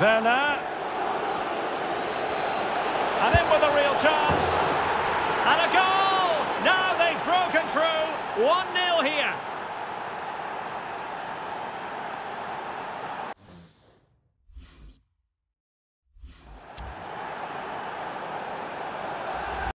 Werner. And in with a real chance. And a goal! Now they've broken through. 1-0 here.